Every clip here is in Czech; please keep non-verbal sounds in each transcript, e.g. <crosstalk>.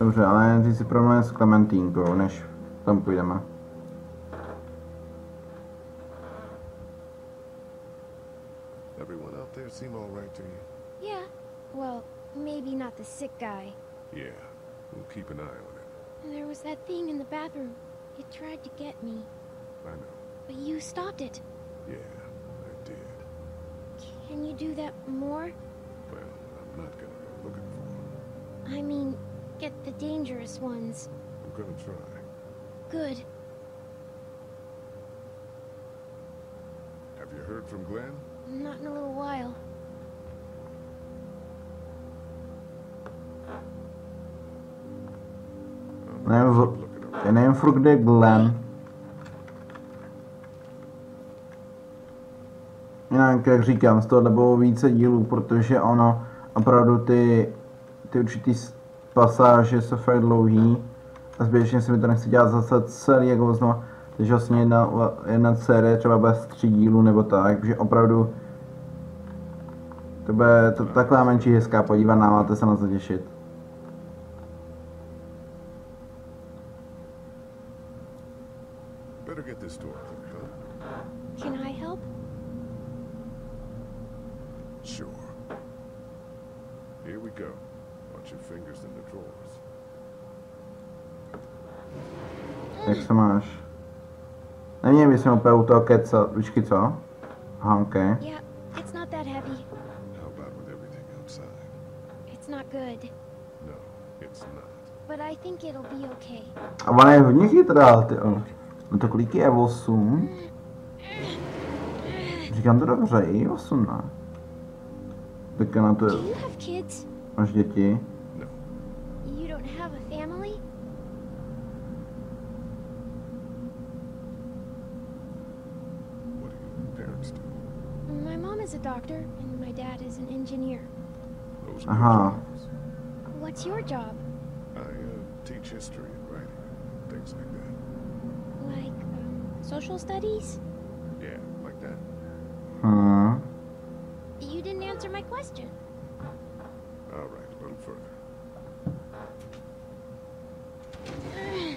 Dobře, ale nejdřív si promluvíme s Klementínkou, než tam půjdeme. Everyone out there seem all right to you? Yeah, well, maybe not the sick guy. Yeah, we'll keep an eye on it. There was that thing in the bathroom. It tried to get me, I know. but you stopped it. Yeah, I did. Can you do that more? Well, I'm not gonna go looking for him. I mean, get the dangerous ones. I'm gonna try. Good. Have you heard from Glenn? Not in a little while. Nevím, keep v- looking já around. nevím furt, Glenn. Jinak, jak říkám, z tohohle bylo více dílů, protože ono, opravdu ty, ty určitý s- pasáže jsou fakt dlouhý a zbytečně se mi to nechce dělat zase celý jako znovu, takže vlastně jedna, jedna série třeba bez tří dílů nebo tak, že opravdu to bude to, taková menší hezká podívaná, máte se na co těšit. Better get this door clear, huh? Can I help? Sure. Here we go. Watch your fingers in the drawers. Jak se máš? Neměl bys mi úplně u toho kecat, počkej co? Aha, ok. Yeah, it's not that heavy. How about with everything outside? It's not good. No, it's not. But I think it'll be okay. A ona je hodně chytrá, ty jo. No to kolik je? 8? Říkám to dobře, i 8 ne? Tak na to Do you have kids? Máš děti. No. You don't have a family? What do your parents do? My mom is a doctor, and my dad is an engineer. Those good Aha. jobs. What's your job? I uh, teach history and writing, things like that. Like, um, social studies? Yeah, like that. Huh. You didn't answer my question. All right, a little further. <sighs>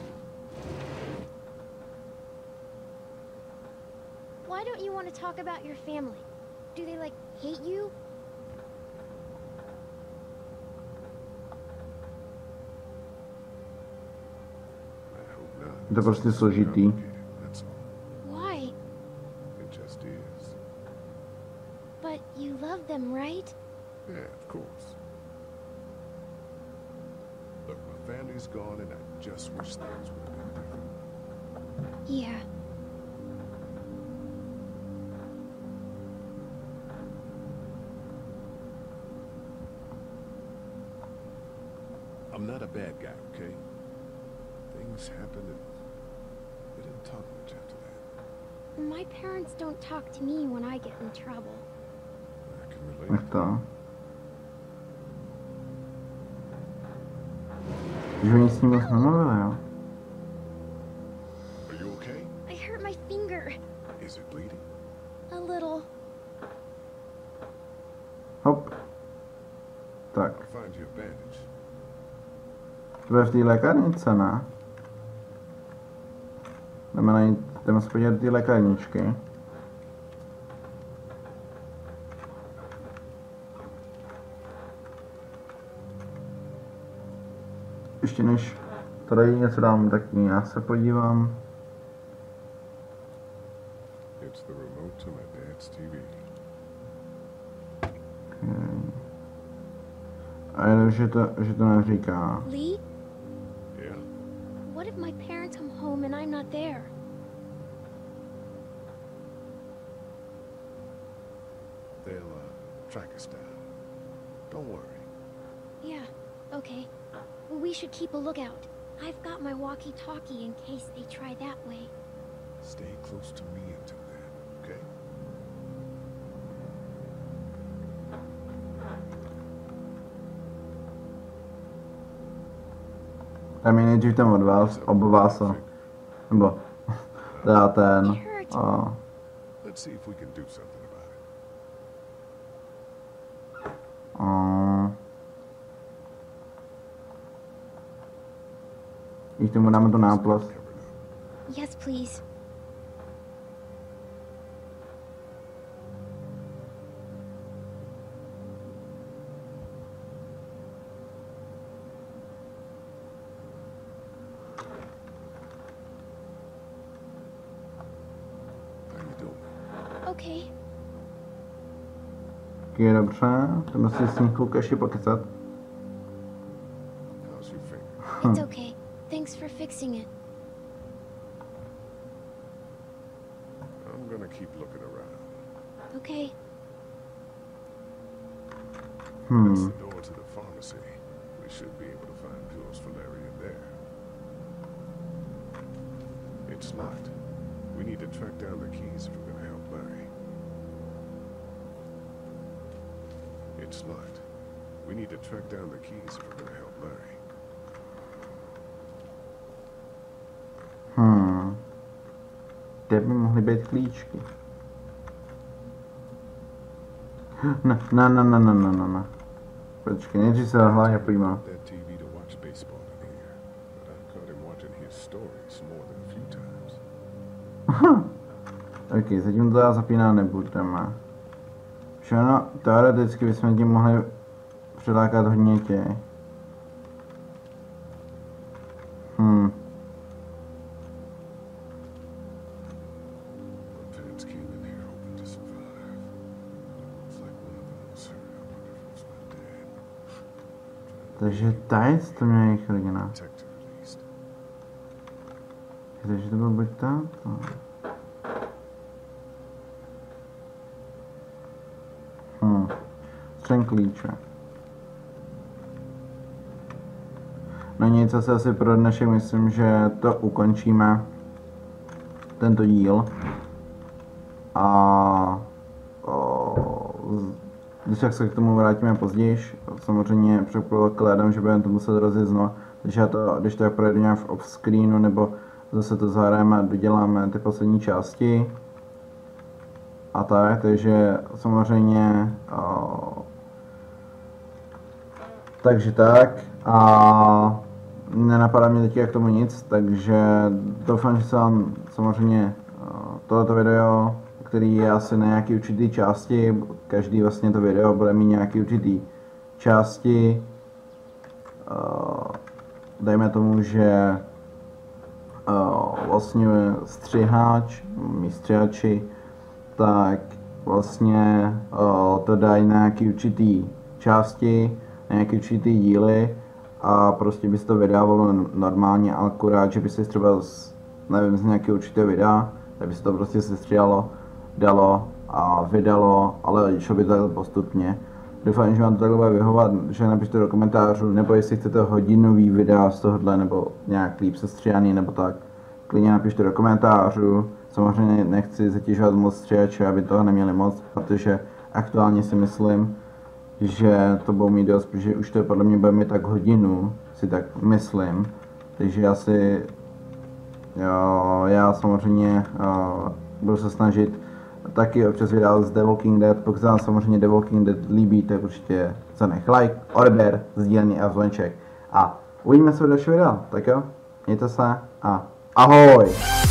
Why don't you want to talk about your family? Do they, like, hate you? I hope not. Je to prostě složitý. Complicated, That's all. Why? It just is. But you love them, right? Yeah, of course. Look, my family's gone, and I just wish things would have been different. Yeah. I'm not a bad guy, okay? Things happened, and we didn't talk much after that. My parents don't talk to me when I get in trouble. I can relate. Jak to? Are you okay? I hurt my finger. Is it bleeding? A little. Hop. Tak. the w tej lekarnice na. Jdeme, na, jdeme the ty lékárničky. Ještě než tady něco dám, tak já se podívám. It's the remote to my dad's TV. A jenom, že to, že to neříká. Lee, Yeah? what if my parents come home and I'm not there? They'll, uh, track us down. Don't worry. Yeah, okay. Well, we should keep a lookout. I've got my walkie-talkie in case they try that way. Stay close to me until then, okay? Tam je nejdřív ten od vás, ob vás, nebo teda ten, It <laughs> a, ah. Let's see if we can do something Když tomu dáme tu náplast. Yes, please. Okay. Je dobře, jdeme si s ním chvilku ještě pokecat. It's okay. Thanks for fixing it. I'm gonna keep looking around. Okay. Hmm. That's the door to the pharmacy. We should be able to find pills for Larry in there. It's locked. We need to track down the keys if we're gonna help Larry. It's locked. We need to track down the keys if we're gonna help Larry. Kde by mohly být klíčky? Ne, ne, ne, ne, ne, ne, ne. Počkej, nejdřív se a few times. Ok, zatím to já zapínat nebudeme. Všechno, teoreticky bychom tím mohli přilákat hodně těch. Tady to měl jejich least. Takže to byl buď táto. Hm. Střen klíče. No nic, asi asi pro dnešek myslím, že to ukončíme. Tento díl. A o, z- když tak se k tomu vrátíme později, samozřejmě předpokládám, že budeme to muset rozjet znovu, když, já to, když to projedu nějak v off-screenu, nebo zase to zahrajeme a doděláme ty poslední části. A tak, takže samozřejmě o, takže tak a nenapadá mě teď k tomu nic, takže doufám, že se vám samozřejmě o, tohleto video, který je asi na nějaký určitý části, každý vlastně to video bude mít nějaký určitý části, o, dejme tomu, že o, vlastně střihač, mý střihači, tak vlastně o, to dají na nějaký určitý části, na nějaký určitý díly a prostě by se to vydávalo normálně, akorát, že by se třeba z, nevím, z nějakého určitého videa, tak by se to prostě sestříhalo, dalo a vydalo, ale šlo by to takhle postupně. Doufám, že vám to takhle bude vyhovat, že napište do komentářů, nebo jestli chcete hodinový videa z tohohle, nebo nějak líp sestříhaný, nebo tak. Klidně napište do komentářů. Samozřejmě nechci zatěžovat moc stříhače, aby toho neměli moc, protože aktuálně si myslím, že to budou mít dost, protože už to podle mě bude mít tak hodinu, si tak myslím. Takže já si, jo, já samozřejmě jo, budu se snažit taky občas vydávat z The Walking Dead, pokud se vám samozřejmě The Walking Dead líbí, tak určitě zanech like, odběr, sdílení a zvonček. A uvidíme se u dalšího videa, tak jo, mějte se a ahoj!